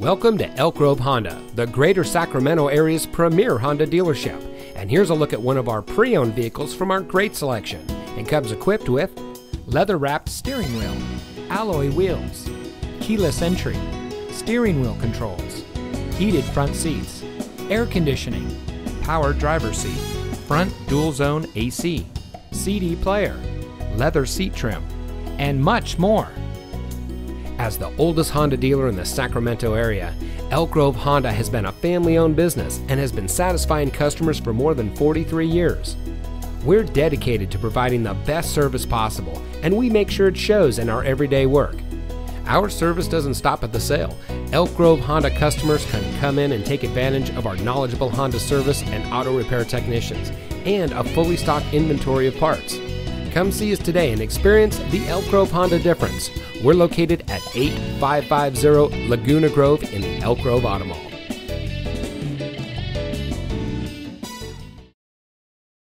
Welcome to Elk Grove Honda, the greater Sacramento area's premier Honda dealership. And here's a look at one of our pre owned vehicles from our great selection. It comes equipped with leather wrapped steering wheel, alloy wheels, keyless entry, steering wheel controls, heated front seats, air conditioning, power driver seat, front dual zone AC, CD player, leather seat trim, and much more. As the oldest Honda dealer in the Sacramento area, Elk Grove Honda has been a family owned business and has been satisfying customers for more than 43 years. We're dedicated to providing the best service possible, and we make sure it shows in our everyday work. Our service doesn't stop at the sale. Elk Grove Honda customers can come in and take advantage of our knowledgeable Honda service and auto repair technicians, and a fully stocked inventory of parts. Come see us today and experience the Elk Grove Honda difference. We're located at 8550 Laguna Grove in the Elk Grove Auto Mall.